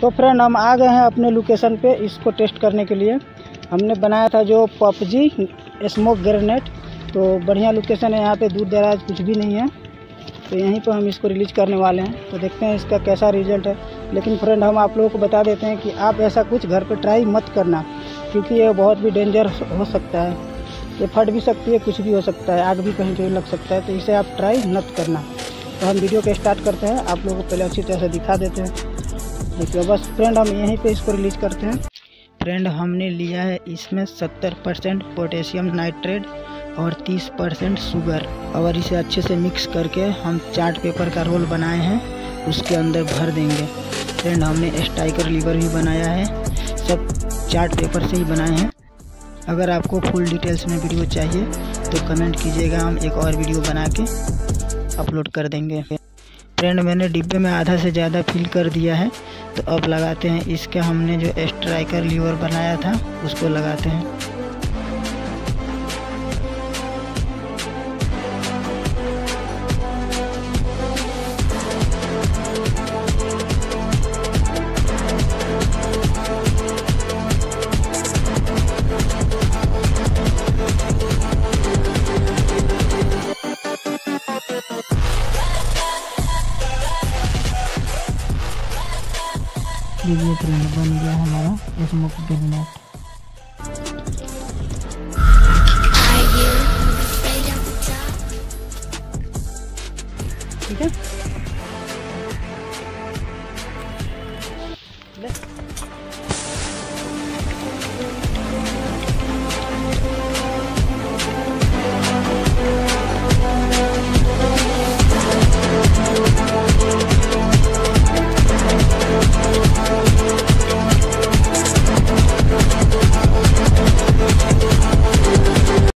तो फ्रेंड हम आ गए हैं अपने लोकेशन पे इसको टेस्ट करने के लिए। हमने बनाया था जो पबजी स्मोक ग्रेनेड तो बढ़िया लोकेशन है, यहाँ पे दूर दराज कुछ भी नहीं है। तो यहीं पर हम इसको रिलीज़ करने वाले हैं। तो देखते हैं इसका कैसा रिज़ल्ट है। लेकिन फ्रेंड हम आप लोगों को बता देते हैं कि आप ऐसा कुछ घर पर ट्राई मत करना, क्योंकि ये बहुत भी डेंजर हो सकता है। ये फट भी सकती है, कुछ भी हो सकता है, आग भी कहीं कहीं लग सकता है। तो इसे आप ट्राई मत करना। तो हम वीडियो को स्टार्ट करते हैं। आप लोगों को पहले अच्छी तरह से दिखा देते हैं। देखिए बस फ्रेंड हम यहीं पे इसको रिलीज़ करते हैं। फ्रेंड हमने लिया है इसमें सत्तर परसेंट पोटेशियम नाइट्रेट और 30 परसेंट शुगर और इसे अच्छे से मिक्स करके हम चार्ट पेपर का रोल बनाए हैं, उसके अंदर भर देंगे। फ्रेंड हमने स्टाइकर लीवर भी बनाया है, सब चार्ट पेपर से ही बनाए हैं। अगर आपको फुल डिटेल्स में वीडियो चाहिए तो कमेंट कीजिएगा, हम एक और वीडियो बना के अपलोड कर देंगे। फ्रेंड मैंने डिब्बे में आधा से ज़्यादा फिल कर दिया है। तो अब लगाते हैं इसका, हमने जो स्ट्राइकर लीवर बनाया था, उसको लगाते हैं। लीजिए फ्रेंड बन गया हमारा स्मोक ग्रेनेड ठीक है